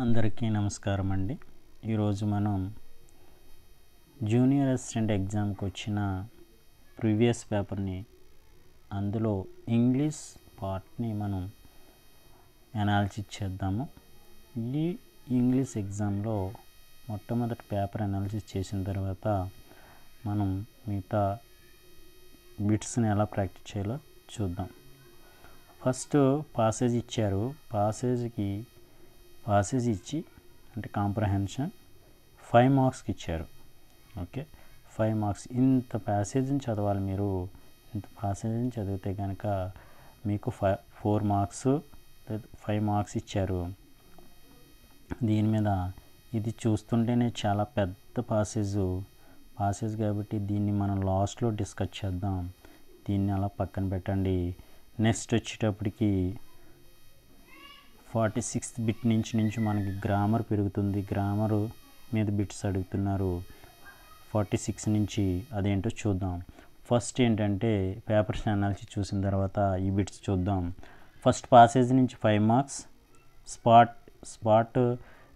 అందరికీ నమస్కారం అండి ఈరోజు మనం జూనియర్ అసిస్టెంట్ ఎగ్జామ్కి వచ్చిన ప్రీవియస్ పేపర్ని అందులో ఇంగ్లీష్ పార్ట్ని మనం అనాలిసిస్ చేద్దాము. ఈ ఇంగ్లీష్ ఎగ్జామ్లో మొట్టమొదటి పేపర్ అనాలిసిస్ చేసిన తర్వాత మనం మిగతా బిట్స్ని ఎలా ప్రాక్టీస్ చేయాలో చూద్దాం. ఫస్ట్ పాసేజ్ ఇచ్చారు. పాసేజ్కి పాసేజ్ ఇచ్చి అంటే కాంప్రహెన్షన్ ఫైవ్ మార్క్స్కి ఇచ్చారు. ఓకే ఫైవ్ మార్క్స్ ఇంత ప్యాసేజ్ని చదవాలి మీరు. ఇంత ప్యాసేజ్ని చదివితే కనుక మీకు five four marks five marks ఇచ్చారు. దీని మీద ఇది చూస్తుంటేనే చాలా పెద్ద పాసేజ్ పాసేజ్ కాబట్టి దీన్ని మనం లాస్ట్లో డిస్కస్ చేద్దాం. దీన్ని అలా పక్కన పెట్టండి. నెక్స్ట్ వచ్చేటప్పటికి ఫార్టీ సిక్స్త్ బిట్ నుంచి నుంచి మనకి గ్రామర్ పెరుగుతుంది. గ్రామర్ మీద బిట్స్ అడుగుతున్నారు. ఫార్టీ సిక్స్ నుంచి అదేంటో చూద్దాం. ఫస్ట్ ఏంటంటే పేపర్స్ అనాలిసిస్ చూసిన తర్వాత ఈ బిట్స్ చూద్దాం. ఫస్ట్ పాసేజ్ నుంచి five marks spot spot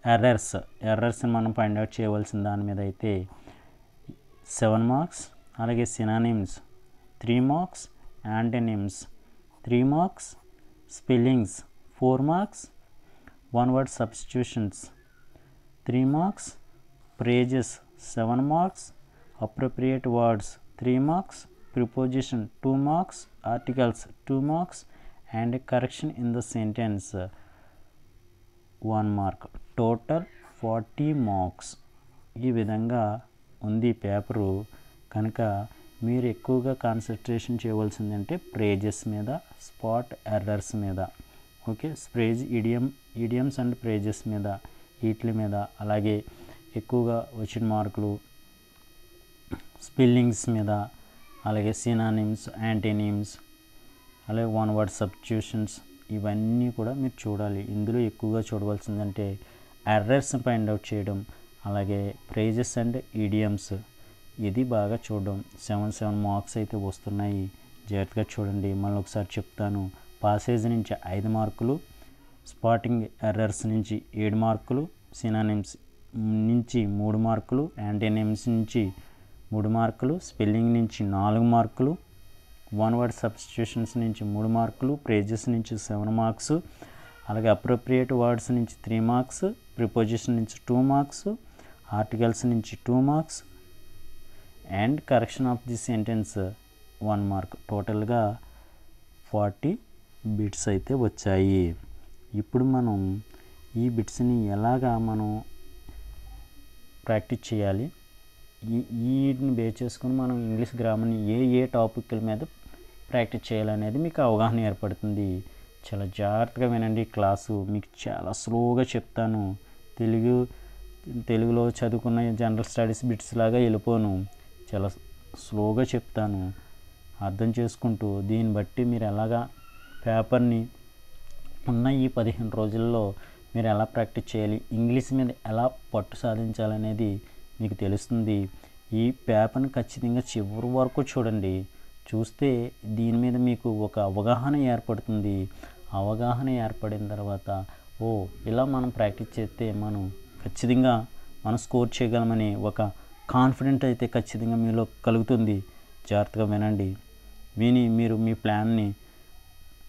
errors ఎర్రర్స్ని మనం ఫైండ్ అవుట్ చేయవలసిన దాని మీద అయితే సెవెన్ మార్క్స్ అలాగే synonyms three marks antonyms three marks spellings four marks one word substitutions three marks phrases seven marks appropriate words three marks preposition two marks articles two marks and correction in the sentence one mark. Total forty marks. ఈ విధంగా ఉంది paper. కనుక మీరు ఎక్కువగా concentration చేయవలసిందంటే phrases మీద spot errors మీద. Okay? Phrase idiom idioms and phrases మీద వీటి మీద అలాగే ఎక్కువగా వచ్చిన మార్కులు స్పెల్లింగ్స్ మీద అలాగే సినానిమ్స్ యాంటీనిమ్స్ అలాగే వన్ వర్డ్ సబ్స్టిట్యూషన్స్ ఇవన్నీ కూడా మీరు చూడాలి. ఇందులో ఎక్కువగా చూడవలసిందంటే ఎర్రర్స్ ఫైండ్ అవుట్ చేయడం అలాగే ప్రైజెస్ అండ్ ఈడియమ్స్ ఇది బాగా చూడడం. సెవెన్ సెవెన్ మార్క్స్ అయితే వస్తున్నాయి. జాగ్రత్తగా చూడండి. మళ్ళీ ఒకసారి చెప్తాను. పాసేజ్ నుంచి ఐదు మార్కులు స్పాటింగ్ ఎర్రర్స్ నుంచి ఏడు మార్కులు సినానిమ్స్ నుంచి మూడు మార్కులు యాంటీనిమ్స్ నుంచి మూడు మార్కులు స్పెల్లింగ్ నుంచి నాలుగు మార్కులు వన్ వర్డ్ సబ్స్టిట్యూషన్స్ నుంచి మూడు మార్కులు ప్రేజెస్ నుంచి సెవెన్ మార్క్స్ అలాగే అప్రోప్రియేట్ వర్డ్స్ నుంచి త్రీ మార్క్స్ ప్రిపోజిషన్ నుంచి టూ మార్క్స్ ఆర్టికల్స్ నుంచి two marks and correction of the sentence one mark. టోటల్గా ఫార్టీ బిట్స్ అయితే వచ్చాయి. ఇప్పుడు మనం ఈ బిట్స్ని ఎలాగా మనం ప్రాక్టీస్ చేయాలి? ఈ వీటిని బేస్ చేసుకుని మనం ఇంగ్లీష్ గ్రామర్ని ఏ ఏ టాపిక్ల మీద ప్రాక్టీస్ చేయాలనేది మీకు అవగాహన ఏర్పడుతుంది. చాలా జాగ్రత్తగా వినండి క్లాసు. మీకు చాలా స్లోగా చెప్తాను. తెలుగు తెలుగులో చదువుకున్న జనరల్ స్టడీస్ బిట్స్ లాగా వెళ్ళిపోను. చాలా స్లోగా చెప్తాను. అర్థం చేసుకుంటూ దీన్ని బట్టి మీరు ఎలాగా పేపర్ని ఉన్న ఈ పదిహేను రోజుల్లో మీరు ఎలా ప్రాక్టీస్ చేయాలి ఇంగ్లీష్ మీద ఎలా పట్టు సాధించాలనేది మీకు తెలుస్తుంది. ఈ పేపర్ని ఖచ్చితంగా చివరి వరకు చూడండి. చూస్తే దీని మీద మీకు ఒక అవగాహన ఏర్పడుతుంది. అవగాహన ఏర్పడిన తర్వాత ఓ ఇలా మనం ప్రాక్టీస్ చేస్తే మనం ఖచ్చితంగా మనం స్కోర్ చేయగలమని ఒక కాన్ఫిడెంట్ అయితే ఖచ్చితంగా మీలో కలుగుతుంది. జాగ్రత్తగా వినండి. విని మీరు మీ ప్లాన్ని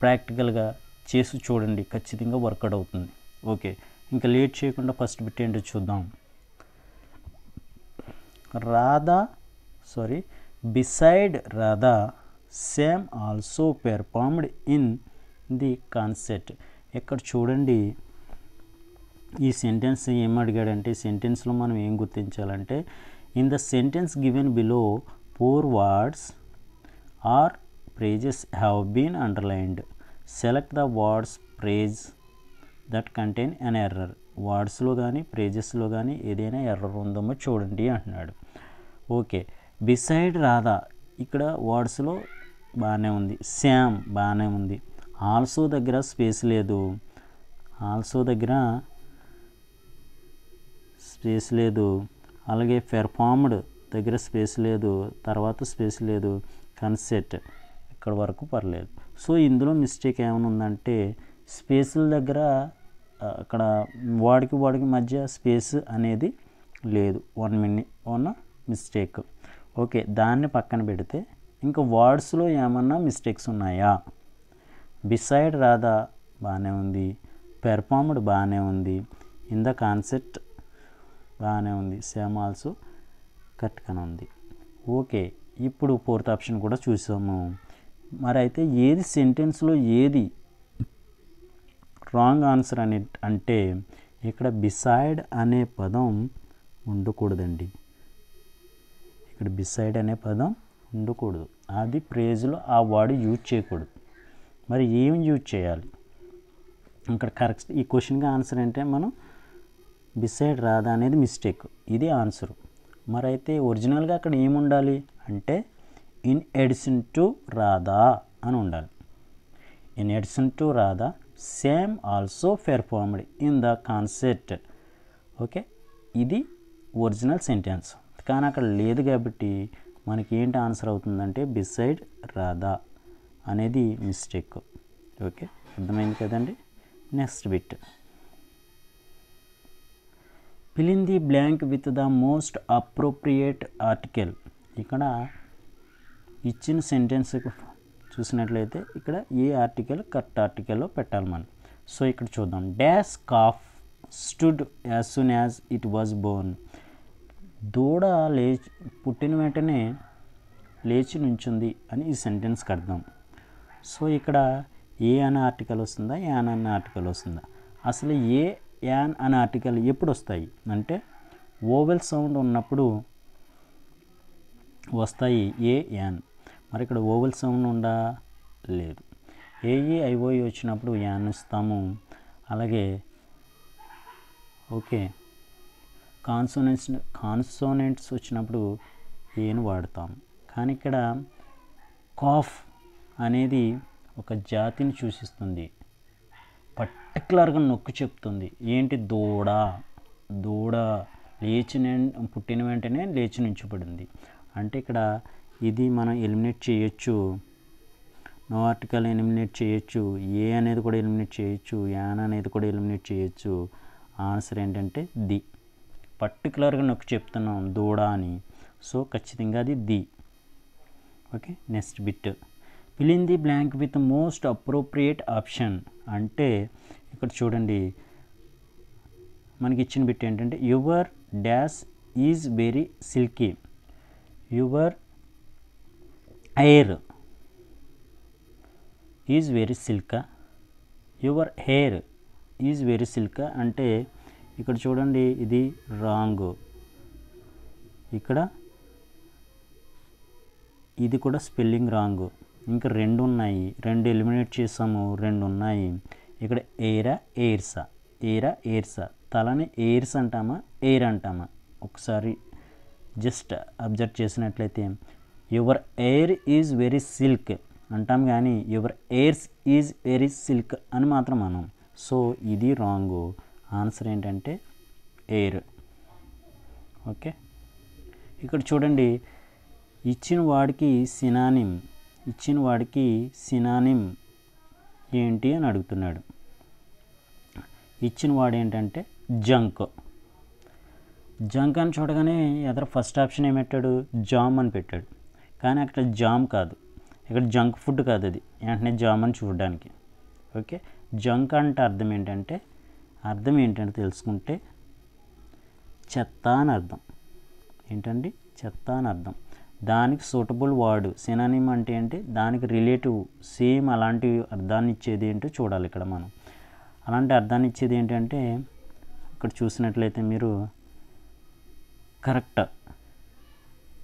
ప్రాక్టికల్గా చేసి చూడండి ఖచ్చితంగా వర్కౌట్ అవుతుంది. ఓకే ఇంకా లేట్ చేయకుండా ఫస్ట్ బిట్ ఏంటో చూద్దాం. Radha sorry beside Radha Sam also performed in the concept ఇక్కడ చూడండి ఈ సెంటెన్స్ ఏం అడిగాడంటే సెంటెన్స్లో మనం ఏం గుర్తించాలంటే in the sentence given below four words or phrases have been underlined select the words phrase that contain an error వర్డ్స్లో కానీ ప్రేజెస్లో కానీ ఏదైనా ఎర్రర్ ఉందేమో చూడండి అంటున్నాడు. ఓకే బిసైడ్ రాధా ఇక్కడ వర్డ్స్లో బాగానే ఉంది. శామ్ బాగానే ఉంది. ఆల్సో దగ్గర స్పేస్ లేదు. ఆల్సో దగ్గర స్పేస్ లేదు. అలాగే పెర్ఫార్మ్డ్ దగ్గర స్పేస్ లేదు. తర్వాత స్పేస్ లేదు. కన్సెట్ ఇక్కడ వరకు పర్లేదు. సో ఇందులో మిస్టేక్ ఏమైనా ఉందంటే స్పేసుల దగ్గర అక్కడ వాడికి వాడికి మధ్య స్పేస్ అనేది లేదు. One minute one mistake. Okay దాన్ని పక్కన పెడితే ఇంకా వర్డ్స్లో ఏమన్నా మిస్టేక్స్ ఉన్నాయా? బిసైడ్ రాదా బాగానే ఉంది. పెర్ఫార్మ్డ్ బాగానే ఉంది. ఇన్ ద కాన్సెప్ట్ బాగానే ఉంది. సేమ్ ఆల్సో కరెక్ట్గానే ఉంది. ఓకే ఇప్పుడు ఫోర్త్ ఆప్షన్ కూడా చూసాము. మరి అయితే ఏది సెంటెన్స్లో ఏది రాంగ్ ఆన్సర్ అని అంటే ఇక్కడ బిసైడ్ అనే పదం ఉండకూడదండి. ఇక్కడ బిసైడ్ అనే పదం ఉండకూడదు. అది ప్రేజ్లో ఆ వర్డ్ యూజ్ చేయకూడదు. మరి ఏం యూజ్ చేయాలి? ఇక్కడ కరెక్ట్ ఈ క్వశ్చన్కి ఆన్సర్ అంటే మనం బిసైడ్ రాదా అనేది మిస్టేక్. ఇది ఆన్సర్. మరి అయితే ఒరిజినల్గా అక్కడ ఏముండాలి? అంటే ఇన్ ఎడిషన్ టు రాధా అని ఉండాలి. In addition to Radha Sam also performed in the concept. Okay? ఇది ఒరిజినల్ సెంటెన్స్. కానీ అక్కడ లేదు కాబట్టి మనకి ఏంటి ఆన్సర్ అవుతుందంటే బిసైడ్ రాధా అనేది మిస్టేక్. ఓకే? అర్థమైంది కదండి? Next bit. Fill in the blank with the most appropriate article. ఇక్కడ ఇచ్చిన సెంటెన్స్ చూసినట్లయితే ఇక్కడ ఏ ఆర్టికల్ కరెక్ట్ ఆర్టికల్లో పెట్టాలి మనం. సో ఇక్కడ చూద్దాం. Dash calf stood as soon as it was born. దూడ లేచి పుట్టిన వెంటనే లేచి నుంచుంది అని ఈ సెంటెన్స్కి అర్థం సో ఇక్కడ ఏ అనే ఆర్టికల్ వస్తుందా? యాన్ అనే ఆర్టికల్ వస్తుందా? అసలు ఏ యాన్ అనే ఆర్టికల్ ఎప్పుడు వస్తాయి? అంటే ఓవెల్ సౌండ్ ఉన్నప్పుడు వస్తాయి ఏ యాన్. మరి ఇక్కడ ఓవెల్ సౌండ్ ఉందా లేదు. ఏఈ ఐఓఈ వచ్చినప్పుడు యాన్ ఇస్తాము అలాగే ఓకే. కాన్సోనెంట్స్ కాన్సోనెంట్స్ వచ్చినప్పుడు ఏను వాడతాం. కానీ ఇక్కడ కాఫ్ అనేది ఒక జాతిని సూచిస్తుంది. పర్టికులర్గా నొక్కి చెప్తుంది. ఏంటి దూడ? దూడ లేచిన పుట్టిన వెంటనే లేచి నుంచిపడింది అంటే ఇక్కడ ఇది మనం ఎలిమినేట్ చేయొచ్చు. నో ఆర్టికల్ ఎలిమినేట్ చేయొచ్చు. ఏ అనేది కూడా ఎలిమినేట్ చేయొచ్చు. యాన్ అనేది కూడా ఎలిమినేట్ చేయొచ్చు. ఆన్సర్ ఏంటంటే ది. పర్టికులర్గా నొక్కి చెప్తున్నాం. దూడ అని. సో ఖచ్చితంగా అది the. Okay? Next bit. Fill in the blank with most appropriate option. అంటే ఇక్కడ చూడండి. మనకి ఇచ్చిన బిట్ ఏంటంటే your dash is very silky. Your hair is very silky your hair is very silky అంటే ఇక్కడ చూడండి ఇది రాంగ్. ఇక్కడ ఇది కూడా స్పెల్లింగ్ రాంగ్. ఇంకా రెండు ఉన్నాయి. రెండు ఎలిమినేట్ చేసాము. రెండు ఉన్నాయి. ఇక్కడ ఎయిరా ఎయిర్సా ఎయిరా ఎయిర్సా తలని ఎయిర్స్ అంటామా? ఎయిర్ అంటామా? ఒకసారి జస్ట్ అబ్జర్వ్ చేసినట్లయితే your hair is very silk అంటాం కానీ your hairs is very silk అని మాత్రం మనం సో ఇది రాంగ్. ఆన్సర్ ఏంటంటే ఎయిర్. ఓకే? ఇక్కడ చూడండి. ఇచ్చిన వాడికి సినానిమ్. ఇచ్చిన వాడికి సినానిమ్ ఏంటి అని అడుగుతున్నాడు. ఇచ్చిన వాడు ఏంటంటే జంక్. జంక్ అని చూడగానే ఎదర ఫస్ట్ ఆప్షన్ ఏం పెట్టాడు? జామ్ అని పెట్టాడు. కానీ అక్కడ జామ్ కాదు. ఇక్కడ జంక్ ఫుడ్ కాదు అది. వెంటనే జామ్ అని చూడడానికి. ఓకే? జంక్ అంటే అర్థం ఏంటంటే అర్థం ఏంటంటే తెలుసుకుంటే చెత్త అని అర్థం. ఏంటండి? చెత్త అని అర్థం. దానికి సూటబుల్ వర్డ్ సినానిమ్ అంటే ఏంటి? దానికి రిలేటివ్ సేమ్ అలాంటి అర్థాన్ని ఇచ్చేది ఏంటో చూడాలి ఇక్కడ మనం. అలాంటి అర్థాన్ని ఇచ్చేది ఏంటంటే ఇక్కడ చూసినట్లయితే మీరు కరెక్ట్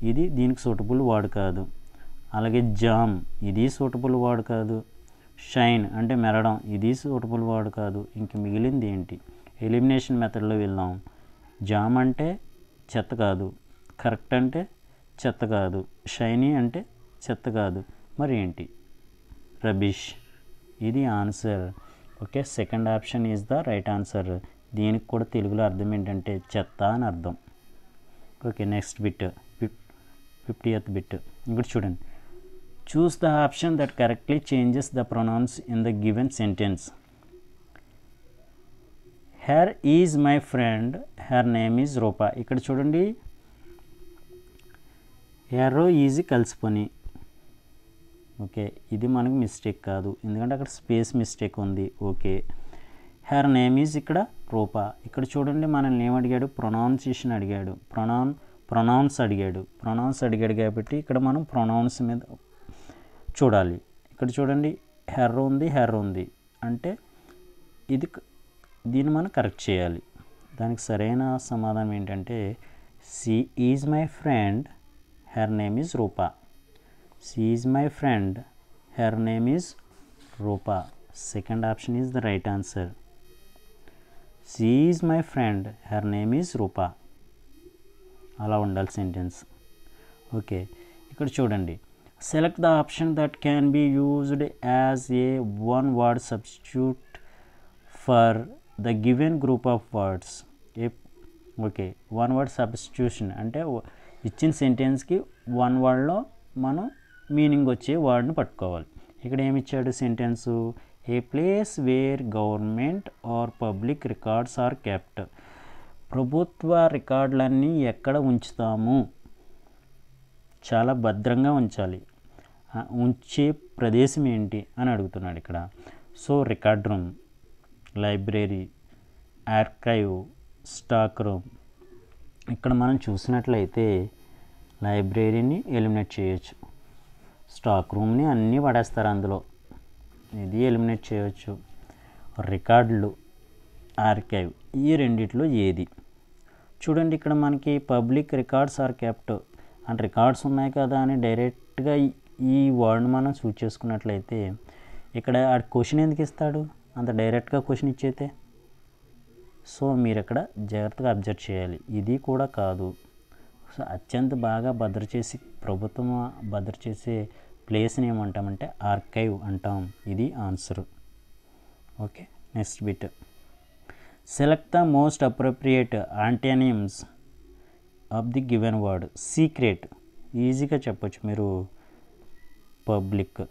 ఇది దీనికి సూటబుల్ వాడు కాదు. అలాగే జామ్ ఇది సూటబుల్ వాడు కాదు. షైన్ అంటే మెరడం ఇది సూటబుల్ వాడు కాదు. ఇంక మిగిలింది ఏంటి? ఎలిమినేషన్ మెథడ్లో వెళ్దాం. జామ్ అంటే చెత్త కాదు. కరెక్ట్ అంటే చెత్త కాదు. షైనీ అంటే చెత్త కాదు. మరి ఏంటి? రబీష్. ఇది answer. Okay second option is the right answer. దీనికి కూడా తెలుగులో అర్థం ఏంటంటే చెత్త అని అర్థం. Okay next bit. Fiftieth bit ఇక్కడ చూడండి choose the option that correctly changes the pronouns in the given sentence her is my friend her name is Rupa ఇక్కడ చూడండి. ఎర్రో ఈజీ కలిసిపోని. ఓకే ఇది మనకు మిస్టేక్ కాదు. ఎందుకంటే అక్కడ స్పేస్ మిస్టేక్ ఉంది. ఓకే హెర్ నేమ్ ఈజ్ ఇక్కడ రూపా ఇక్కడ చూడండి మనల్ని ఏమడిగాడు అడిగాడు? ప్రొనౌన్సియేషన్ అడిగాడు. ప్రొనౌన్ ప్రొనౌన్స్ అడిగాడు. ప్రొనౌన్స్ అడిగాడు కాబట్టి ఇక్కడ మనం ప్రొనౌన్స్ మీద చూడాలి. ఇక్కడ చూడండి హెర్ర ఉంది హెర్ర ఉంది. అంటే ఇది దీన్ని మనం కరెక్ట్ చేయాలి. దానికి సరైన సమాధానం ఏంటంటే she is my friend her name is Rupa she is my friend her name is Rupa second option is the right answer she is my friend her name is Rupa అలా ఉండాలి sentence okay ఇక్కడ చూడండి. Select the option that can be used as a one word substitute for the given group of words a okay one word substitution అంటే ఇచ్చిన సెంటెన్స్కి one వర్డ్లో మనం meaning వచ్చే వర్డ్ని పట్టుకోవాలి. ఇక్కడ ఏమిచ్చాడు sentence a place where government or public records are kept ప్రభుత్వ రికార్డులన్నీ ఎక్కడ ఉంచుతాము? చాలా భద్రంగా ఉంచాలి. ఉంచే ప్రదేశం ఏంటి అని అడుగుతున్నాడు ఇక్కడ. So record room library archive stack room. ఇక్కడ మనం చూసినట్లయితే లైబ్రరీని ఎలిమినేట్ చేయొచ్చు. స్టాక్ రూమ్ని అన్నీ పడేస్తారు అందులో. ఇది ఎలిమినేట్ చేయవచ్చు రికార్డులు ఆర్కైవ్ ఈ రెండిట్లో ఏది? చూడండి ఇక్కడ మనకి పబ్లిక్ రికార్డ్స్ ఆర్ కెప్ట్ అంటే రికార్డ్స్ ఉన్నాయి కదా అని డైరెక్ట్గా ఈ- ఈ వర్డ్ మనం చూస్ చేసుకున్నట్లయితే ఇక్కడ ఆ క్వశ్చన్ ఎందుకు ఇస్తాడు? అంత డైరెక్ట్గా క్వశ్చన్ ఇచ్చేతే? సో మీరు ఇక్కడ జాగ్రత్తగా అబ్జర్వ్ చేయాలి. ఇది కూడా కాదు. సో అత్యంత బాగా భద్ర చేసి ప్రభుత్వం భద్ర చేసే ప్లేస్ని ఏమంటామంటే ఆర్కైవ్ అంటాం. ఇది answer okay next bit select the most appropriate antonyms of the given word secret ఈజీగా చెప్పొచ్చు మీరు. పబ్లిక్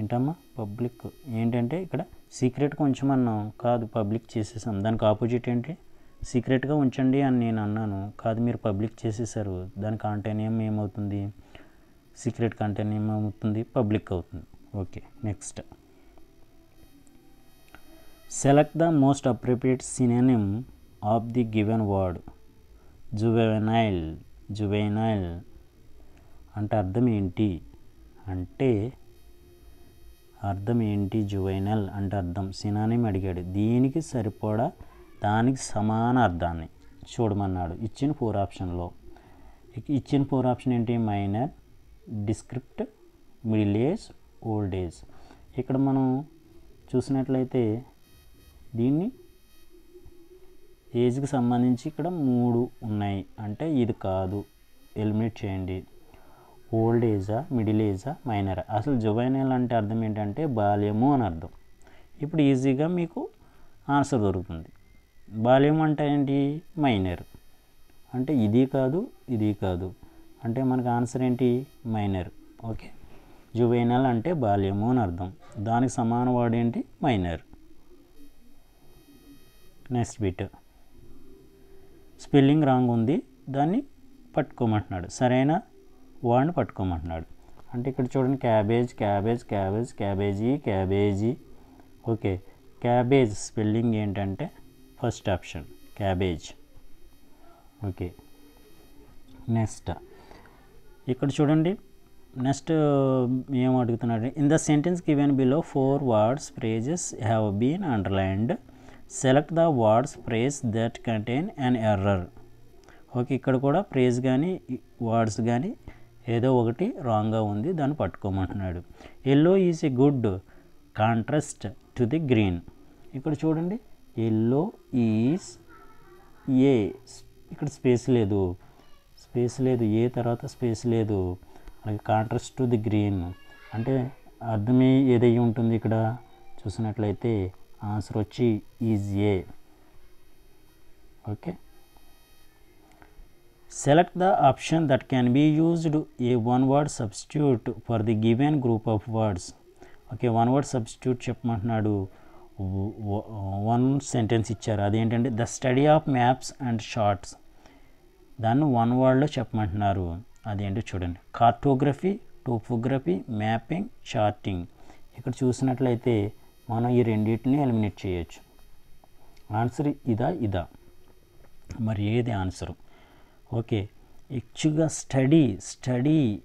ఏంటమ్మా? పబ్లిక్ ఏంటంటే ఇక్కడ సీక్రెట్ కొంచెం అన్నాం కాదు పబ్లిక్ చేసేసాం. దానికి ఆపోజిట్ ఏంటి? సీక్రెట్గా ఉంచండి అని నేను అన్నాను. కాదు మీరు పబ్లిక్ చేసేసారు. దానికి కాంటైనియం ఏమవుతుంది? సీక్రెట్ కాంటేనియం ఏమవుతుంది పబ్లిక్ అవుతుంది. Okay next select the most appropriate synonym of the given word juvenile juvenile అంటే అర్థం ఏంటి? అంటే అర్థం ఏంటి? జువైనల్ అంటే అర్థం. సినానిమ్ అడిగాడు. దీనికి సరిపడా దానికి సమాన అర్థాన్ని చూడమన్నాడు ఇచ్చిన ఫోర్ ఆప్షన్లో ఇచ్చిన ఫోర్ ఆప్షన్ ఏంటి? Minor decrepit middle age old age ఇక్కడ మనం చూసినట్లయితే దీన్ని ఏజ్కి సంబంధించి ఇక్కడ మూడు ఉన్నాయి. అంటే ఇది కాదు. ఎలిమినేట్ చేయండి. ఓల్డ్ ఏజా మిడిల్ ఏజా మైనరా? అసలు జువైనల్ అంటే అర్థం ఏంటంటే బాల్యము అని అర్థం. ఇప్పుడు ఈజీగా మీకు ఆన్సర్ దొరుకుతుంది. బాల్యం అంటే ఏంటి? మైనర్. అంటే ఇది కాదు ఇది కాదు. అంటే మనకు ఆన్సర్ ఏంటి? మైనర్. ఓకే. జువైనల్ అంటే బాల్యము అని అర్థం. దానికి సమాన ఏంటి? Minor. Next bit. Spelling wrong ఉంది దాన్ని పట్టుకోమంటున్నాడు. సరైన వర్డ్ని పట్టుకోమంటున్నాడు. అంటే ఇక్కడ చూడండి cabbage cabbage cabbage cabbage cabbage. Okay cabbage spelling ఏంటంటే first option cabbage. Okay next. ఇక్కడ చూడండి నెక్స్ట్ ఏం అడుగుతున్నాడు? In the sentence given below four words phrases have been underlined select the words phrase that contain an error okay ఇక్కడ కూడా praise కానీ words కానీ ఏదో ఒకటి రాంగ్గా ఉంది దాన్ని పట్టుకోమంటున్నాడు. Yellow is a good contrast to the green ఇక్కడ చూడండి ఎల్లో ఈజ్ ఏ ఇక్కడ స్పేస్ లేదు. స్పేస్ లేదు ఏ తర్వాత స్పేస్ లేదు. అలాగే కాంట్రాస్ట్ టు ది గ్రీన్ అంటే అర్థమే ఏదై ఉంటుంది ఇక్కడ? చూసినట్లయితే ఆన్సర్ వచ్చి is A. Okay. Select the option that can be used a one word substitute for the given group of words okay one word substitute చెప్పమంటున్నాడు one sentence ఇచ్చారు. అదేంటంటే the study of maps and charts దాన్ని one వర్డ్లో చెప్పమంటున్నారు. అదేంటో చూడండి. Cartography topography mapping charting ఇక్కడ చూసినట్లయితే మనం ఈ రెండింటిని ఎలిమినేట్ చేయొచ్చు. ఆన్సర్ ఇదా ఇదా. మరి ఏది ఆన్సరు? ఓకే. యాక్చువల్గా స్టడీ స్టడీ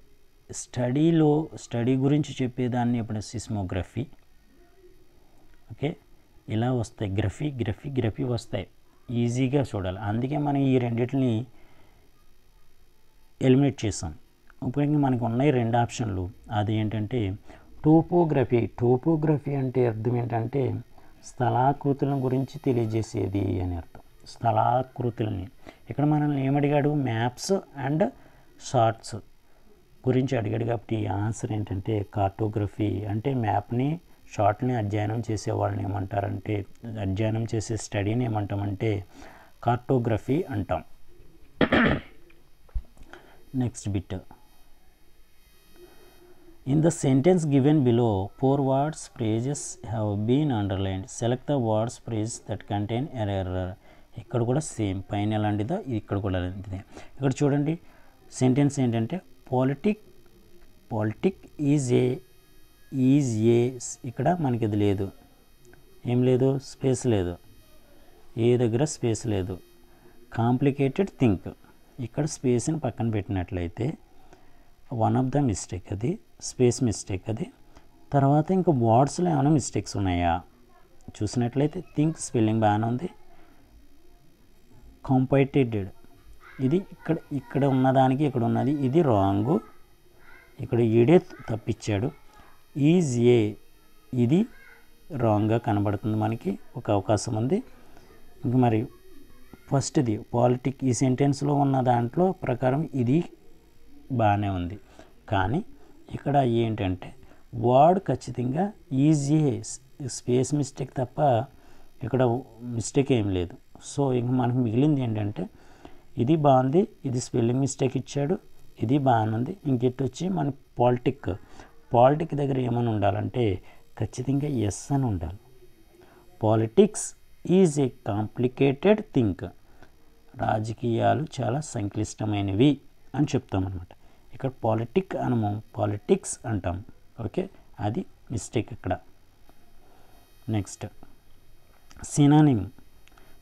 స్టడీలో స్టడీ గురించి చెప్పేదాన్ని ఇప్పుడు సిస్మోగ్రఫీ? ఓకే. ఇలా వస్తాయి. గ్రఫీ గ్రఫీ గ్రఫీ వస్తాయి. ఈజీగా చూడాలి. అందుకే మనం ఈ రెండింటిని ఎలిమినేట్ చేసాం ఉపయోగంగా మనకు ఉన్నాయి రెండు ఆప్షన్లు. అది ఏంటంటే టోపోగ్రఫీ టోపోగ్రఫీ అంటే అర్థం ఏంటంటే స్థలాకృతుల గురించి తెలియజేసేది అని అర్థం. స్థలాకృతులని. ఇక్కడ మనల్ని ఏమడిగాడు మ్యాప్స్ అండ్ షార్ట్స్ గురించి అడిగాడు కాబట్టి ఆన్సర్ ఏంటంటే కార్టోగ్రఫీ అంటే మ్యాప్ని షార్ట్ని అధ్యయనం చేసే వాళ్ళని ఏమంటారంటే అధ్యయనం చేసే స్టడీని ఏమంటామంటే కార్టోగ్రఫీ అంటాం. Next bit. In the sentence given below four words phrases have been underlined select the words phrase that contain error ఇక్కడ కూడా సేమ్ పైన ఎలాంటిదో ఇక్కడ కూడా అలాంటిదే ఇక్కడ చూడండి. సెంటెన్స్ ఏంటంటే politic politic is a is a ఇక్కడ మనకి ఇది లేదు. ఏం లేదు? స్పేస్ లేదు. ఏ దగ్గర స్పేస్ లేదు. కాంప్లికేటెడ్ థింక్ ఇక్కడ స్పేస్ని పక్కన పెట్టినట్లయితే వన్ ఆఫ్ ద మిస్టేక్ అది స్పేస్ మిస్టేక్ అది. తర్వాత ఇంకా వర్డ్స్లో ఏమైనా మిస్టేక్స్ ఉన్నాయా? చూసినట్లయితే థింక్ స్పెల్లింగ్ బాగానే ఉంది. కాంపైటెడ్ ఇది ఇక్కడ ఇక్కడ ఉన్నదానికి ఇక్కడ ఉన్నది. ఇది రాంగు ఇక్కడ ఈడే తప్పించాడు ఈజ్ ఏ ఇది రాంగ్గా కనబడుతుంది మనకి. ఒక అవకాశం ఉంది. ఇంక మరి ఫస్ట్ది పాలిటిక్ ఈ సెంటెన్స్లో ఉన్న దాంట్లో ప్రకారం ఇది బాగానే ఉంది. కానీ ఇక్కడ ఏంటంటే వర్డ్ ఖచ్చితంగా ఈజీ స్పేస్ మిస్టేక్ తప్ప ఇక్కడ మిస్టేక్ ఏం లేదు. సో ఇంక మనకు మిగిలింది ఏంటంటే ఇది బాగుంది ఇది స్పెల్లింగ్ మిస్టేక్ ఇచ్చాడు ఇది బాగానే ఉంది. ఇంకెట్టు వచ్చి మన పాలిటిక్ పాలిటిక్ దగ్గర ఏమని ఉండాలంటే ఖచ్చితంగా ఎస్ అని ఉండాలి. Politics is a complicated think రాజకీయాలు చాలా సంక్లిష్టమైనవి అని చెప్తామన్నమాట. ఇక్కడ పాలిటిక్ అనము పాలిటిక్స్ అంటాం. ఓకే అది మిస్టేక్ ఇక్కడ. నెక్స్ట్ సినానిమ్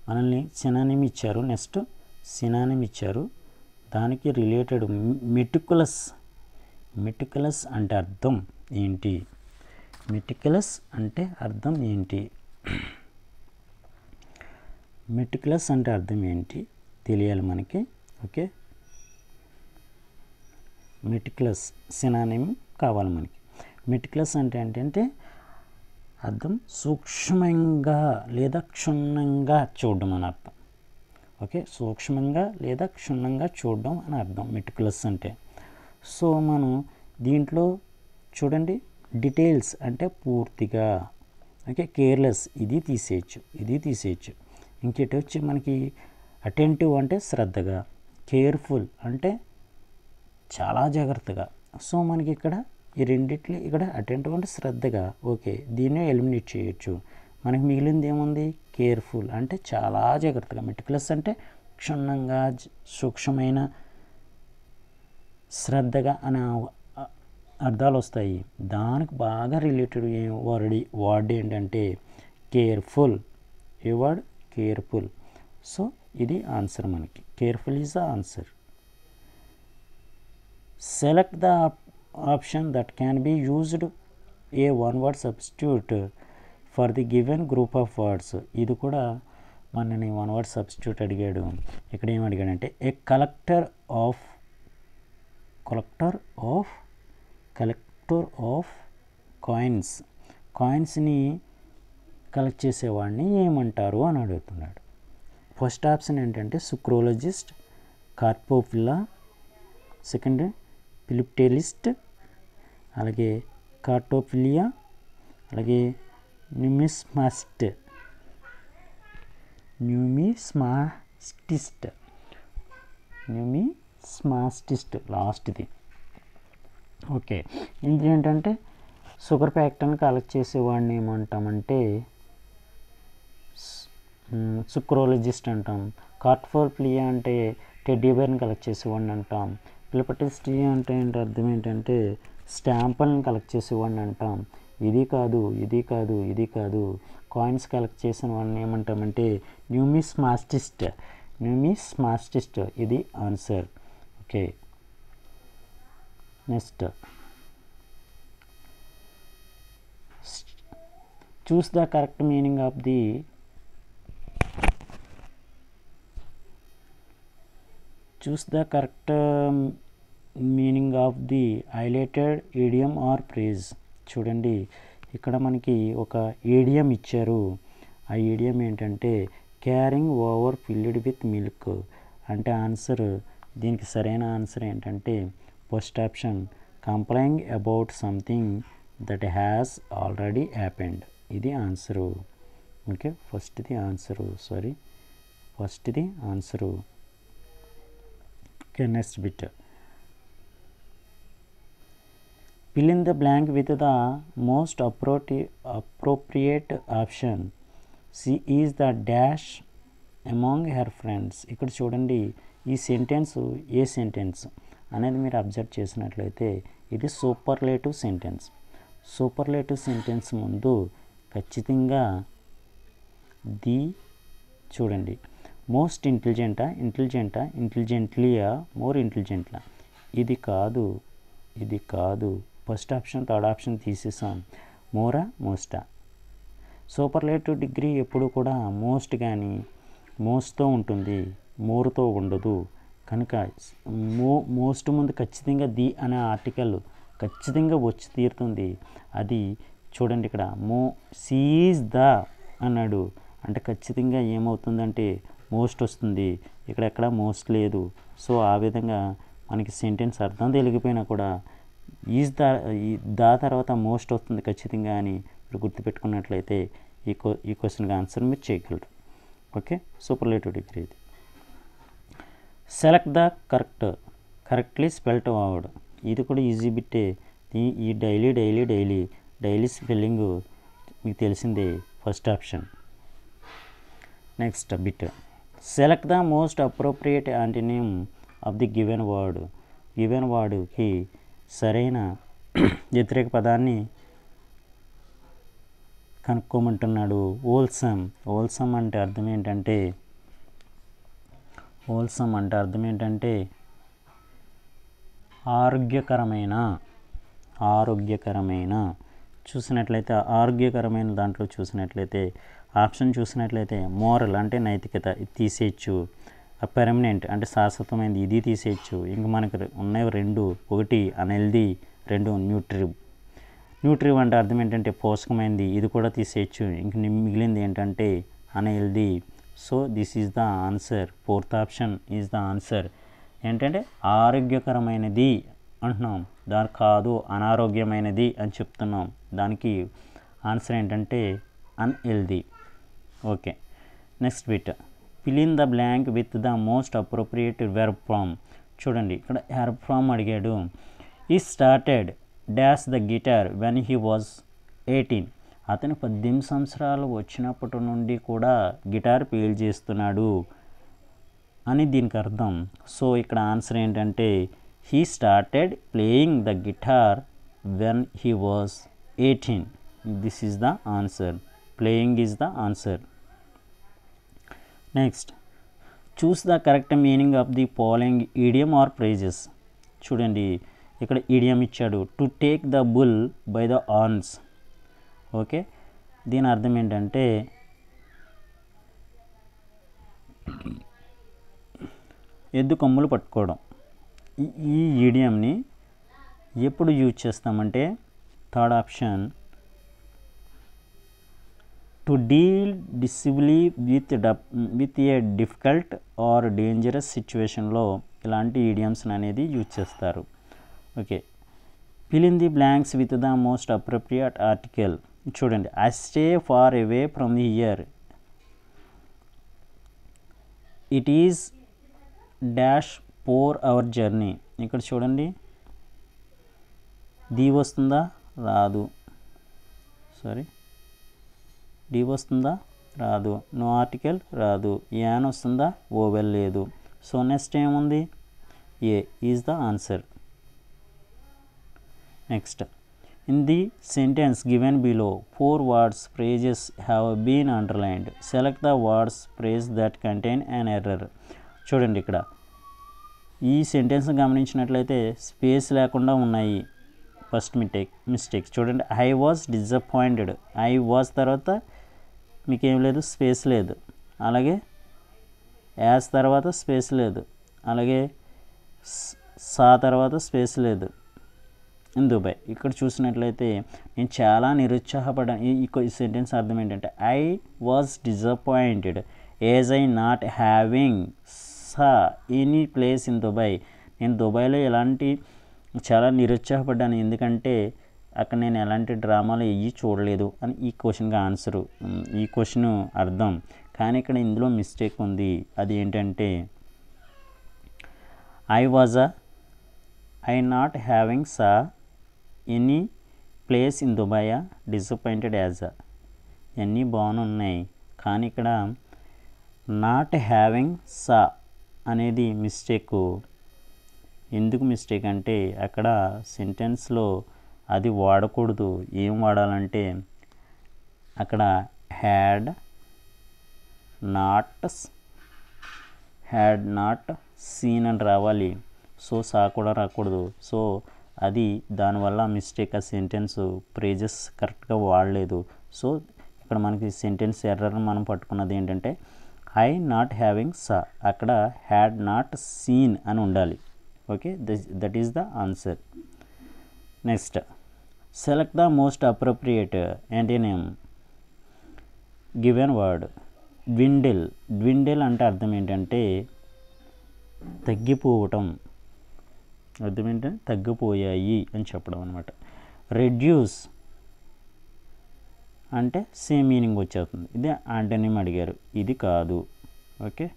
మనల్ని సినానిమ్ ఇచ్చారు. నెక్స్ట్ సినానిమ్ ఇచ్చారు. దానికి రిలేటెడ్ మెటికులస్ మెటికులస్ అంటే అర్థం ఏంటి? మెటికులస్ అంటే అర్థం ఏంటి? మెటికులస్ అంటే అర్థం ఏంటి? తెలియాలి మనకి. ఓకే మెటిక్లస్ సినానిమ్ కావాలి మనకి. మెటిక్లస్ అంటే ఏంటంటే అర్థం సూక్ష్మంగా లేదా క్షుణ్ణంగా చూడడం అని అర్థం. ఓకే? సూక్ష్మంగా లేదా క్షుణ్ణంగా చూడడం అని అర్థం మెటిక్లస్ అంటే. సో మనం దీంట్లో చూడండి డీటెయిల్స్ అంటే పూర్తిగా ఓకే? కేర్లెస్ ఇది తీసేయచ్చు ఇది తీసేయచ్చు. ఇంకేటి వచ్చి మనకి అటెంటివ్ అంటే శ్రద్ధగా కేర్ఫుల్ అంటే చాలా జాగ్రత్తగా. సో మనకి ఇక్కడ ఈ రెండిట్లు ఇక్కడ అటెంటివ్ అంటే శ్రద్ధగా ఓకే దీన్ని ఎలిమినేట్ చేయొచ్చు. మనకి మిగిలింది ఏముంది? కేర్ఫుల్ అంటే చాలా జాగ్రత్తగా. మెటికులస్ అంటే క్షుణ్ణంగా సూక్ష్మమైన శ్రద్ధగా అనే అర్థాలు వస్తాయి. దానికి బాగా రిలేటెడ్ ఏ వర్డ్ వర్డ్ ఏంటంటే కేర్ఫుల్. ఏ వర్డ్? కేర్ఫుల్. సో ఇది ఆన్సర్ మనకి. Careful is the answer. Select the op- option that can be used a one word substitute for the given group of words. ఇది కూడా మనని వన్ వర్డ్ సబ్స్టిట్యూట్ అడిగాడు. ఇక్కడ ఏం అడిగాడంటే a collector of collector of collector of coins కాయిన్స్ని collect చేసేవాడిని ఏమంటారు అని అడుగుతున్నాడు. ఫస్ట్ ఆప్షన్ ఏంటంటే సుక్రోలజిస్ట్ కార్పోఫిల్లా సెకండ్ ఫిలిప్టేలిస్ట్ అలాగే కార్టోఫిలియా అలాగే న్యూమిస్మాస్ట్ న్యూమిస్మాస్టిస్ట్ న్యూమిస్మాస్టిస్ట్ లాస్ట్ది. ఓకే ఇది ఏంటంటే షుగర్ ఫ్యాక్టరీని కలెక్ట్ చేసేవాడిని ఏమంటామంటే సుక్రోలజిస్ట్ అంటాం. కార్ట్ఫోర్ప్లియా అంటే టెడ్డీ బేర్ని కలెక్ట్ చేసేవాడిని అంటాం. పిలపటిస్టియా అంటే ఏంటి? అర్థం ఏంటంటే స్టాంపులను కలెక్ట్ చేసేవాడిని అంటాం. ఇది కాదు ఇది కాదు ఇది కాదు. కాయిన్స్ కలెక్ట్ చేసిన వాడిని ఏమంటామంటే న్యూమిస్ మాస్టిస్ట్. న్యూమిస్ మాస్టిస్ట్ ఇది answer okay next choose the correct meaning of the choose the correct um, meaning of the highlighted idiom or phrase. చూడండి ఇక్కడ మనకి ఒక ఏడియం ఇచ్చారు. ఆ ఏడియం ఏంటంటే carrying over filled with milk అంటే ఆన్సర్ దీనికి సరైన ఆన్సర్ ఏంటంటే first option complaining about something that has already happened ఇది ఆన్సరు. ఓకే ఫస్ట్ది ఆన్సరు సారీ ఫస్ట్ది answer. Okay next bit fill in the blank with the most appropriate option she is the dash among her friends ఇక్కడ చూడండి ఈ sentence ఏ sentence అనేది మీరు observe చేసినట్లయితే ఇది సూపర్లేటివ్ సెంటెన్స్ సూపర్లేటివ్ సెంటెన్స్ ముందు ఖచ్చితంగా ది చూడండి మోస్ట్ ఇంటెలిజెంటా ఇంటెలిజెంటా ఇంటెలిజెంట్లీయా మోర్ ఇంటెలిజెంట్లా? ఇది కాదు ఇది కాదు. ఫస్ట్ ఆప్షన్ థర్డ్ ఆప్షన్ తీసేసాం. మోరా మోస్టా? సూపర్లేటివ్ డిగ్రీ ఎప్పుడు కూడా మోస్ట్ కానీ మోస్ట్తో ఉంటుంది మోర్తో ఉండదు. కనుక మో మోస్ట్ ముందు ఖచ్చితంగా ది అనే ఆర్టికల్ ఖచ్చితంగా వచ్చి తీరుతుంది. అది చూడండి ఇక్కడ మో సీజ్ ద అన్నాడు. అంటే ఖచ్చితంగా ఏమవుతుందంటే మోస్ట్ వస్తుంది. ఇక్కడ ఎక్కడ మోస్ట్ లేదు. సో ఆ విధంగా మనకి సెంటెన్స్ అర్థం తెలిగిపోయినా కూడా ఈజ్ ద దా తర్వాత మోస్ట్ వస్తుంది ఖచ్చితంగా అని మీరు గుర్తుపెట్టుకున్నట్లయితే ఈ క్వ ఈ క్వశ్చన్కి ఆన్సర్ మీరు చేయగలరు. ఓకే? సూపర్లేటివ్ డిగ్రీ ఇది. Select the correct correctly spelt word. ఇది కూడా ఈజీ బిట్టే. ఈ ఈ daily daily daily daily spelling మీకు తెలిసిందే first option. Next bit. Select the most appropriate antonym of the given word given వర్డ్కి సరైన వ్యతిరేక పదాన్ని కనుక్కోమంటున్నాడు. ఓల్సమ్ ఓల్సమ్ అంటే అర్థం ఏంటంటే ఓల్సమ్ అంటే అర్థం ఏంటంటే ఆరోగ్యకరమైన ఆరోగ్యకరమైన. చూసినట్లయితే ఆరోగ్యకరమైన దాంట్లో చూసినట్లయితే ఆప్షన్ చూసినట్లయితే మోరల్ అంటే నైతికత ఇది తీసేయచ్చు. పెర్మనెంట్ అంటే శాశ్వతమైనది ఇది తీసేయచ్చు. ఇంక మనకు ఉన్నవి రెండు ఒకటి అనెల్దీ రెండు న్యూట్రివ్ న్యూట్రివ్ అంటే అర్థం ఏంటంటే పోషకమైనది ఇది కూడా తీసేయచ్చు. ఇంక మిగిలింది ఏంటంటే unhealthy. So this is the answer. Fourth option is the answer. ఏంటంటే ఆరోగ్యకరమైనది అంటున్నాం. దాని కాదు అనారోగ్యమైనది అని చెప్తున్నాం. దానికి ఆన్సర్ ఏంటంటే unhealthy. Okay next bit fill in the blank with the most appropriate verb form చూడండి ఇక్కడ వెర్బ్ ఫామ్ అడిగాడు. He started dash the guitar when he was eighteen అతను పద్దెనిమిది సంవత్సరాలు వచ్చినప్పటి నుండి కూడా గిటార్ పేల్ చేస్తున్నాడు అని దీనికి అర్థం. సో ఇక్కడ ఆన్సర్ ఏంటంటే he started playing the guitar when he was eighteen this is the answer playing is the answer next choose the correct meaning of the following idiom or phrases చూడండి ఇక్కడ idiom ఇచ్చాడు. To take the bull by the horns okay దీని అర్థం ఏంటంటే ఎద్దు కొమ్ములు పట్టుకోవడం. ఈ- ఈ ఈడియంని ఎప్పుడు యూజ్ చేస్తామంటే third option to deal decisively with డప్ with difficult difficult or dangerous సిచ్యువేషన్లో ఇలాంటి ఈడియమ్స్ అనేది యూజ్ చేస్తారు. Okay fill in the blanks with the most appropriate article చూడండి. I stay far away from the here it is dash four hour journey ఇక్కడ చూడండి. The వస్తుందా? రాదు. Sorry the వస్తుందా? రాదు. నో ఆర్టికల్ రాదు. యాన్ వస్తుందా? ఓవెల్ లేదు. సో నెక్స్ట్ ఏముంది? A is the answer next in the sentence given below four words phrases have been underlined select the words phrase that contain an error చూడండి ఇక్కడ. ఈ sentence గమనించినట్లయితే space లేకుండా ఉన్నాయి. ఫస్ట్ మిస్టేక్ మిస్టేక్ చూడండి. I was disappointed I was తర్వాత మీకేం లేదు స్పేస్ లేదు. అలాగే యాస్ తర్వాత స్పేస్ లేదు. అలాగే సా తర్వాత స్పేస్ లేదు. In Dubai. ఇక్కడ చూసినట్లయితే నేను చాలా నిరుత్సాహపడ్డాను ఈ ఈ సెంటెన్స్ అర్థం ఏంటంటే I was disappointed as I not having saw any place in Dubai. నేను దుబాయ్లో ఎలాంటి చాలా నిరుత్సాహపడ్డాను. ఎందుకంటే అక్కడ నేను ఎలాంటి డ్రామాలు ఎయ్యి చూడలేదు అని ఈ క్వశ్చన్కి ఆన్సరు ఈ క్వశ్చన్ అర్థం. కానీ ఇక్కడ ఇందులో మిస్టేక్ ఉంది. అది ఏంటంటే I was uh I not having saw any place in Dubai disappointed as uh ఇవన్నీ బాగున్నాయి. కానీ ఇక్కడ నాట్ హ్యావింగ్ సా అనేది మిస్టేక్. ఎందుకు మిస్టేక్ అంటే అక్కడ సెంటెన్స్లో అది వాడకూడదు. ఏం వాడాలంటే అక్కడ had not had not seen అని రావాలి. సో సా కూడా రాకూడదు. సో అది దానివల్ల మిస్టేక్ ఆ సెంటెన్స్ ప్రేజెస్ కరెక్ట్గా వాడలేదు. సో ఇక్కడ మనకి సెంటెన్స్ ఎర్రర్ మనం పట్టుకున్నది ఏంటంటే ఐ నాట్ హ్యావింగ్ సా అక్కడ హ్యాడ్ నాట్ సీన్ అని ఉండాలి. Okay that is the answer next select the most appropriate antonym given word dwindle dwindle అంటే అర్థం ఏంటంటే తగ్గిపోవటం. అర్థం ఏంటంటే తగ్గిపోయాయి అని చెప్పడం అనమాట రెడ్యూస్ అంటే సేమ్ మీనింగ్ వచ్చేస్తుంది. ఇది ఆంటోనిమ్ అడిగారు. ఇది కాదు. ఓకే?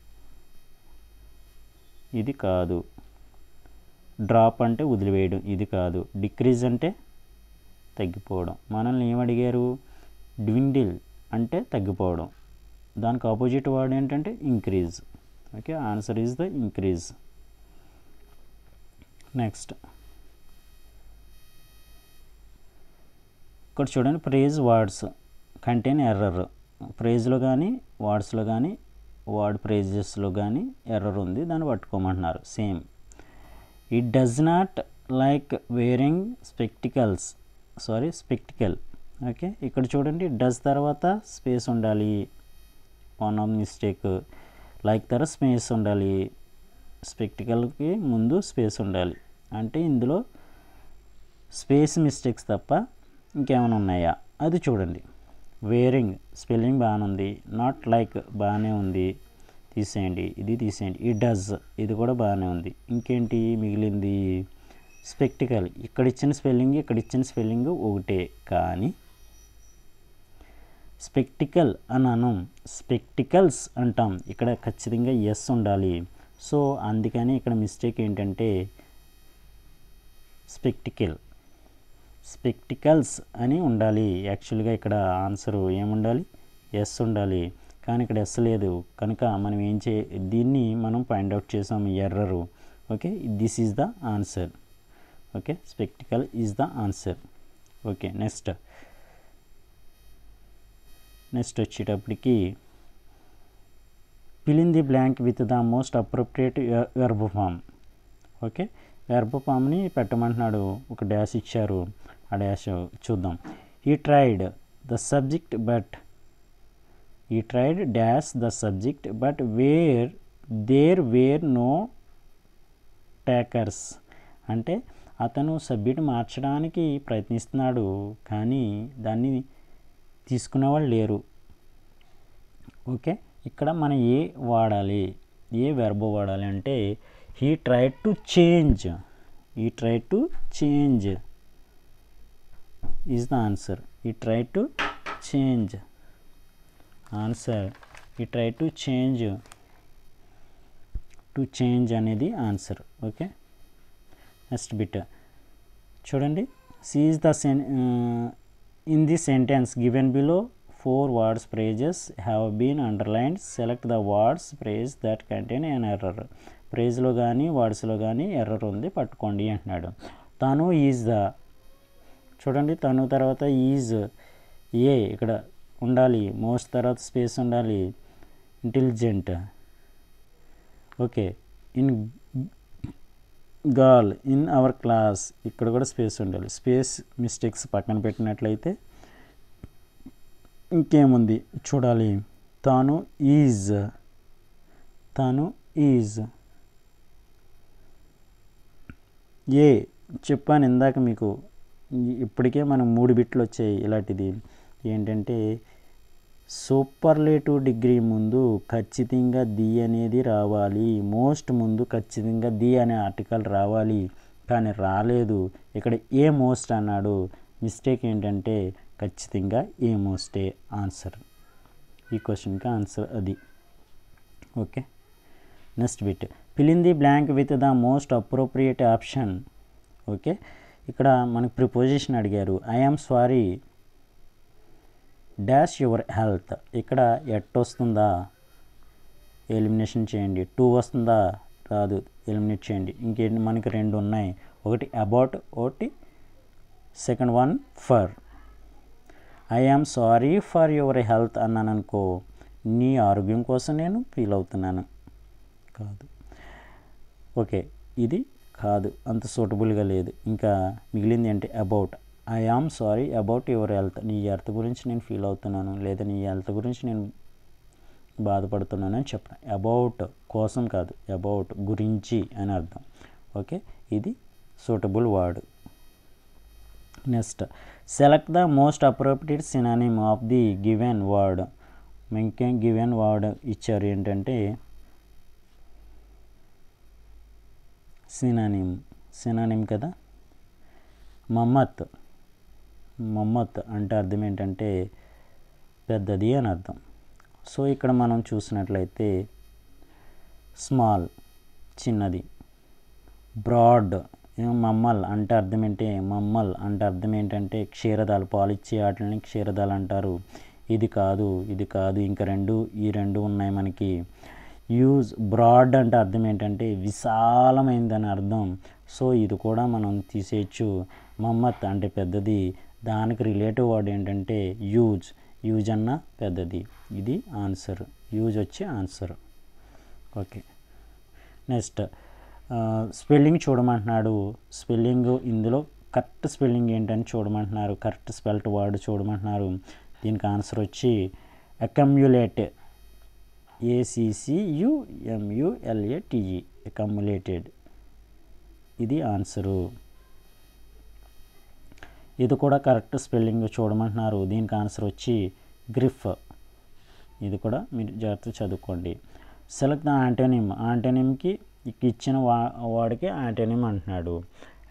ఇది కాదు. డ్రాప్ అంటే వదిలివేయడం. ఇది కాదు. డిక్రీజ్ అంటే తగ్గిపోవడం. మనల్ని ఏమడిగారు డ్విండిల్ అంటే తగ్గిపోవడం. దానికి ఆపోజిట్ వర్డ్ ఏంటంటే increase. Okay answer is the increase. Next. ఇక్కడ చూడండి ప్రేజ్ వర్డ్స్ కంటైన్ ఎర్రర్. ప్రేజ్లో కానీ వర్డ్స్లో కానీ వర్డ్ ప్రేజెస్లో కానీ ఎర్రర్ ఉంది దాన్ని పట్టుకోమంటున్నారు. Same. It does not like wearing spectacles sorry spectacle. Okay? ఇక్కడ చూడండి డస్ తర్వాత స్పేస్ ఉండాలి. వన్ ఆఫ్ మిస్టేక్ లైక్ తర్వాత స్పేస్ ఉండాలి. స్పెక్టికల్కి ముందు స్పేస్ ఉండాలి. అంటే ఇందులో స్పేస్ మిస్టేక్స్ తప్ప ఇంకేమైనా ఉన్నాయా? అది చూడండి. వేరింగ్ స్పెల్లింగ్ బాగానే ఉంది. నాట్ లైక్ బాగానే ఉంది. తీసేయండి. ఇది తీసేయండి. ఈ డజ్ ఇది కూడా బాగానే ఉంది. ఇంకేంటి మిగిలింది? స్పెక్టికల్. ఇక్కడ ఇచ్చిన స్పెల్లింగ్ ఇక్కడ ఇచ్చిన స్పెల్లింగ్ ఒకటే. కానీ స్పెక్టికల్ అని అనం. స్పెక్టికల్స్ అంటాం. ఇక్కడ ఖచ్చితంగా ఎస్ ఉండాలి. సో అందుకని ఇక్కడ మిస్టేక్ ఏంటంటే స్పెక్టికల్. స్పెక్టికల్స్ అని ఉండాలి. యాక్చువల్గా ఇక్కడ ఆన్సర్ ఏముండాలి? ఎస్ ఉండాలి. కానీ ఇక్కడ ఎస్ లేదు. కనుక మనం ఏం చే దీన్ని మనం ఫైండ్ అవుట్ చేసాము. Error. Okay? This is the answer. Okay spectacle is the answer okay next next వచ్చేటప్పటికి fill in the blank with the most appropriate verb form okay verb ఫామ్ని పెట్టమంటున్నాడు ఒక డ్యాష్ ఇచ్చారు. ఆ డ్యాష్ చూద్దాం. He tried the subject but he tried dash the subject but where there were no talkers అంటే అతను subject మార్చడానికి ప్రయత్నిస్తున్నాడు కానీ దాన్ని తీసుకునేవాళ్ళు లేరు. ఓకే? ఇక్కడ మనం ఏ వాడాలి? ఏ వెర్బ్ వాడాలి అంటే he try to change he try to change is the answer he try to change answer he try to change to change అనేది ఆన్సర్ ఓకే? Next bit. చూడండి. సీజ్ ద సెన్ in the sentence given below four words phrases have been underline select the words phrase that contain an error ప్రేజ్లో కానీ వర్డ్స్లో కానీ error ఉంది. పట్టుకోండి అంటున్నాడు. తను ఈజ్ ద చూడండి. తను తర్వాత ఈజ్ ఏ ఇక్కడ ఉండాలి. మోస్ట్ తర్వాత స్పేస్ ఉండాలి. Intelligent okay. In girl in our class ఇక్కడ కూడా స్పేస్ ఉండాలి స్పేస్ మిస్టేక్స్ పక్కన పెట్టినట్లయితే ఇంకేముంది? చూడాలి. తాను ఈజ్. తాను ఈజ్. ఏ చెప్పాను ఇందాక మీకు. ఇప్పటికే మనం మూడు బిట్లు వచ్చాయి ఇలాంటిది. ఏంటంటే సూపర్లేటివ్ డిగ్రీ ముందు ఖచ్చితంగా ది అనేది రావాలి. మోస్ట్ ముందు ఖచ్చితంగా ది అనే ఆర్టికల్ రావాలి. కానీ రాలేదు. ఇక్కడ ఏ మోస్ట్ అన్నాడు? మిస్టేక్ ఏంటంటే ఖచ్చితంగా ఏ మోస్టే ఆన్సర్. ఈ క్వశ్చన్కి ఆన్సర్ అది. Okay? Next bit. Fill in the blank with the most appropriate option. Okay? ఇక్కడ మనకు ప్రిపోజిషన్ అడిగారు. I am sorry. Dash your health. ఇక్కడ ఎట్ వస్తుందా? ఎలిమినేషన్ చేయండి. టూ వస్తుందా? రాదు. ఎలిమినేట్ చేయండి. ఇంకేంటి మనకి రెండు ఉన్నాయి. ఒకటి అబౌట్ ఒకటి second one for. I am sorry for your health అన్నాను అనుకో నీ ఆరోగ్యం కోసం నేను ఫీల్ అవుతున్నాను. కాదు. ఓకే. ఇది కాదు. అంత సూటబుల్గా లేదు. ఇంకా మిగిలింది ఏంటి? About. I am sorry about your health నీ హెల్త్ గురించి నేను ఫీల్ అవుతున్నాను. లేదా నీ హెల్త్ గురించి నేను బాధపడుతున్నాను అని చెప్పడం అబౌట్ కోసం కాదు. అబౌట్ గురించి అని అర్థం. ఓకే ఇది suitable word next select the most appropriate synonym of the given word ఇంకేం గివెన్ వర్డ్ ఇచ్చారు. ఏంటంటే సినానిమ్ సినానిమ్ కదా? మమ్మత్ మమ్మత్ అంటే అర్థం ఏంటంటే పెద్దది అని అర్థం. సో ఇక్కడ మనం చూసినట్లయితే స్మాల్ చిన్నది. బ్రాడ్ మమ్మల్ అంటే అర్థం ఏంటి మమ్మల్ అంటే అర్థం ఏంటంటే క్షీరదాలు పాలిచ్చే వాటిని క్షీరదాలు అంటారు. ఇది కాదు ఇది కాదు ఇంకా రెండు ఈ రెండు ఉన్నాయి మనకి. యూజ్ బ్రాడ్ అంటే అర్థం ఏంటంటే విశాలమైందని అర్థం. సో ఇది కూడా మనం తీసేయచ్చు. మమ్మత్ అంటే పెద్దది దానికి రిలేటివ్ వర్డ్ ఏంటంటే యూజ్ యూజ్ అన్న పెద్దది. ఇది ఆన్సర్ యూజ్ వచ్చే ఆన్సర్ ఓకే నెక్స్ట్ స్పెల్లింగ్ చూడమంటున్నాడు. స్పెల్లింగ్ ఇందులో కరెక్ట్ స్పెల్లింగ్ ఏంటని చూడమంటున్నారు. కరెక్ట్ స్పెల్ట్ వర్డ్ చూడమంటున్నారు. దీనికి ఆన్సర్ వచ్చి అకమ్యులేట్ ఏసీసీయుఎంయుఎల్ఏటిఈ అకమ్యులేటెడ్ ఇది ఆన్సరు ఇది కూడా కరెక్ట్ స్పెల్లింగ్ చూడమంటున్నారు. దీనికి ఆన్సర్ వచ్చి గ్రిఫ్. ఇది కూడా మీరు జాగ్రత్త చదువుకోండి. Select the antonym. యాంటోనిమ్కి ఇచ్చిన వా వాడికి యాంటోనిమ్ అంటున్నాడు.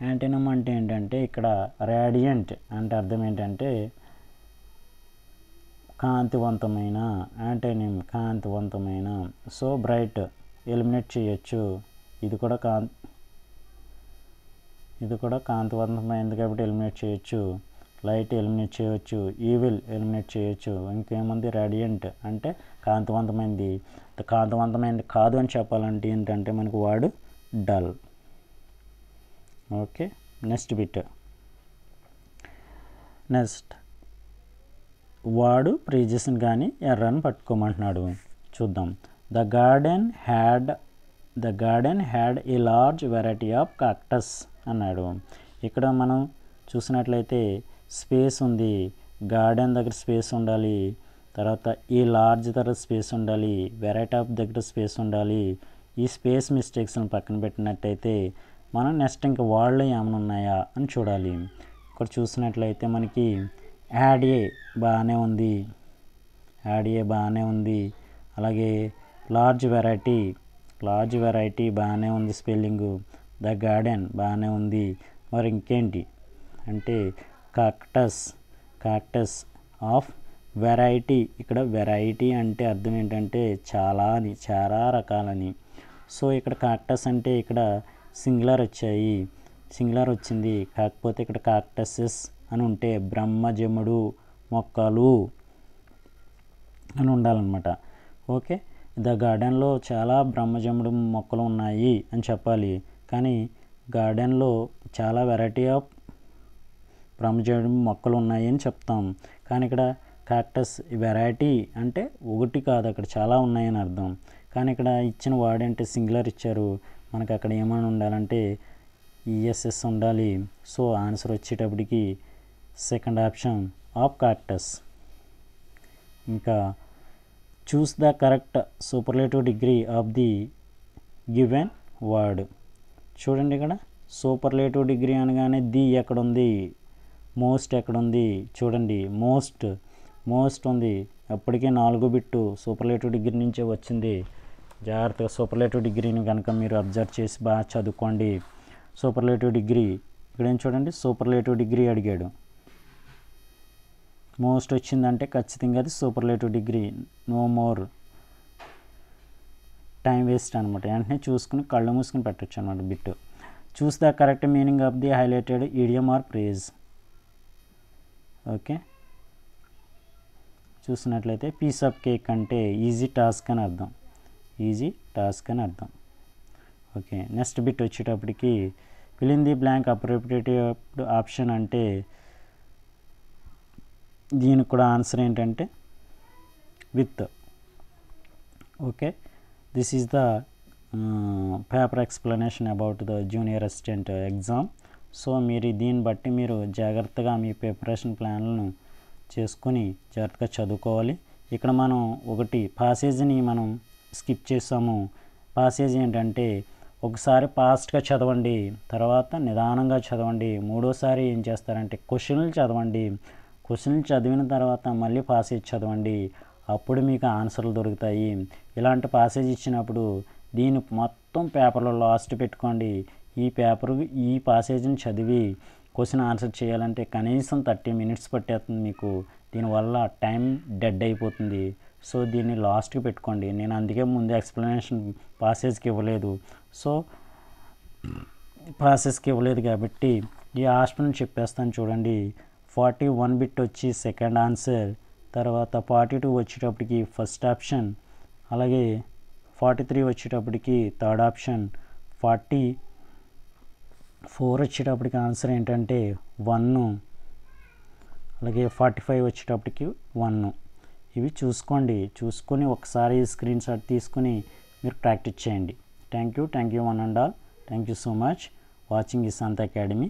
యాంటోనిమ్ అంటే ఏంటంటే ఇక్కడ రేడియంట్ అంటే అర్థం ఏంటంటే కాంతివంతమైన యాంటోనిమ్ కాంతివంతమైన. సో బ్రైట్ ఎలిమినేట్ చేయొచ్చు. ఇది కూడా కాంతి ఇది కూడా కాంతివంతమైనది కాబట్టి ఎలిమినేట్ చేయొచ్చు. లైట్ ఎలిమినేట్ చేయవచ్చు ఈవిల్ ఎలిమినేట్ చేయొచ్చు. ఇంకేముంది? రేడియంట్ అంటే కాంతివంతమైనది కాంతివంతమైనది కాదు అని చెప్పాలంటే ఏంటంటే మనకు వాడు dull. Okay? Next bit. Next. వాడు ప్రీజెస్ని కానీ ఎర్రని పట్టుకోమంటున్నాడు. చూద్దాం. The garden had the garden had a large variety of cactus అన్నాడు. ఇక్కడ మనం చూసినట్లయితే స్పేస్ ఉంది. గార్డెన్ దగ్గర స్పేస్ ఉండాలి. తర్వాత ఈ లార్జ్ దగ్గర స్పేస్ ఉండాలి. వెరైటీ ఆఫ్ దగ్గర స్పేస్ ఉండాలి. ఈ స్పేస్ మిస్టేక్స్ని పక్కన పెట్టినట్టయితే మనం నెక్స్ట్ ఇంకా వాళ్ళు ఏమైనా ఉన్నాయా అని చూడాలి. ఇక్కడ చూసినట్లయితే మనకి యాడ్ ఏ బాగానే ఉంది. యాడ్ ఏ బాగానే ఉంది. అలాగే లార్జ్ వెరైటీ లార్జ్ వెరైటీ బాగానే ఉంది స్పెల్లింగు. ద గార్డెన్ బాగానే ఉంది. మరి ఇంకేంటి? అంటే కాక్టస్ కాక్టస్ ఆఫ్ వెరైటీ. ఇక్కడ వెరైటీ అంటే అర్థం ఏంటంటే చాలా అని చాలా రకాలని. సో ఇక్కడ కాక్టస్ అంటే ఇక్కడ సింగులర్ వచ్చాయి. సింగులర్ వచ్చింది. కాకపోతే ఇక్కడ కాక్టసెస్ అని ఉంటే బ్రహ్మజముడు మొక్కలు అని ఉండాలన్నమాట. ఓకే? ద గార్డెన్లో చాలా బ్రహ్మజముడు మొక్కలు ఉన్నాయి అని చెప్పాలి. కానీ గార్డెన్లో చాలా వెరైటీ ఆఫ్ బ్రహ్మజముడు మొక్కలు ఉన్నాయి అని చెప్తాం. కానీ ఇక్కడ కాక్టస్ వెరైటీ అంటే ఒకటి కాదు అక్కడ చాలా ఉన్నాయని అర్థం. కానీ ఇక్కడ ఇచ్చిన వర్డ్ అంటే సింగులర్ ఇచ్చారు. మనకు అక్కడ ఏమైనా ఉండాలంటే ఈఎస్ఎస్ ఉండాలి. సో ఆన్సర్ వచ్చేటప్పటికి సెకండ్ ఆప్షన్ ఆఫ్ కాక్టస్ ఇంకా choose the correct superlative degree of the given word. చూడండి ఇక్కడ. సూపర్లేటివ్ డిగ్రీ అనగానే ది ఎక్కడ ఉంది మోస్ట్ ఎక్కడ ఉంది చూడండి. మోస్ట్ మోస్ట్ ఉంది. అప్పటికే నాలుగో బిట్టు సూపర్లేటివ్ డిగ్రీ నుంచే వచ్చింది. జాగ్రత్తగా సూపర్లేటివ్ డిగ్రీని కనుక మీరు అబ్జర్వ్ చేసి బాగా చదువుకోండి. Superlative degree. ఇక్కడ ఏం చూడండి? సూపర్లేటివ్ డిగ్రీ అడిగాడు. మోస్ట్ వచ్చిందంటే ఖచ్చితంగా అది superlative degree. No more time waste అనమాట వెంటనే చూసుకుని కళ్ళు మూసుకుని పెట్టచ్చు అనమాట bit choose the correct meaning of the highlighted idiom or phrase okay? చూసినట్లయితే పీస్ ఆఫ్ కేక్ అంటే ఈజీ టాస్క్ అని అర్థం. ఈజీ టాస్క్ అని అర్థం. ఓకే? నెక్స్ట్ బిట్ వచ్చేటప్పటికి fill the blank appropriative option అంటే దీనికి కూడా ఆన్సర్ ఏంటంటే with. Okay? This is the paper explanation about the junior assistant exam so మీరు దీన్ని బట్టి మీరు జాగ్రత్తగా మీ ప్రిపరేషన్ ప్లాన్లను చేసుకొని జాగ్రత్తగా చదువుకోవాలి. ఇక్కడ మనం ఒకటి పాసేజ్ని మనం స్కిప్ చేసాము. పాసేజ్ ఏంటంటే ఒకసారి ఫాస్ట్గా చదవండి తర్వాత నిదానంగా చదవండి మూడోసారి ఏం చేస్తారంటే క్వశ్చన్లు చదవండి క్వశ్చన్ చదివిన తర్వాత మళ్ళీ పాసేజ్ చదవండి. అప్పుడు మీకు ఆన్సర్లు దొరుకుతాయి. ఇలాంటి పాసేజ్ ఇచ్చినప్పుడు దీన్ని మొత్తం పేపర్లో లాస్ట్ పెట్టుకోండి. ఈ పేపర్ ఈ పాసేజ్ని చదివి క్వశ్చన్ ఆన్సర్ చేయాలంటే కనీసం థర్టీ మినిట్స్ పట్టేస్తుంది మీకు. దీనివల్ల టైం డెడ్ అయిపోతుంది. సో దీన్ని లాస్ట్కి పెట్టుకోండి. నేను అందుకే ముందు ఎక్స్ప్లెనేషన్ పాసేజ్కి ఇవ్వలేదు. సో ప్రాసెస్కి ఇవ్వలేదు కాబట్టి ఈ ఆప్షన్ చెప్పేస్తాను చూడండి. ఫార్టీ వన్ బిట్ వచ్చి సెకండ్ ఆన్సర్ తర్వాత ఫార్టీ టూ వచ్చేటప్పటికి ఫస్ట్ ఆప్షన్ అలాగే ఫార్టీ త్రీ వచ్చేటప్పటికి థర్డ్ ఆప్షన్ ఫార్టీ ఫోర్ వచ్చేటప్పటికి ఆన్సర్ ఏంటంటే వన్ అలాగే ఫార్టీ ఫైవ్ వచ్చేటప్పటికి వన్ ఇవి చూసుకోండి చూసుకొని ఒకసారి స్క్రీన్ షాట్ తీసుకొని మీరు ప్రాక్టీస్ చేయండి. Thank you thank you one and all. Thank you so much. Watching ఈ సంత అకాడమీ.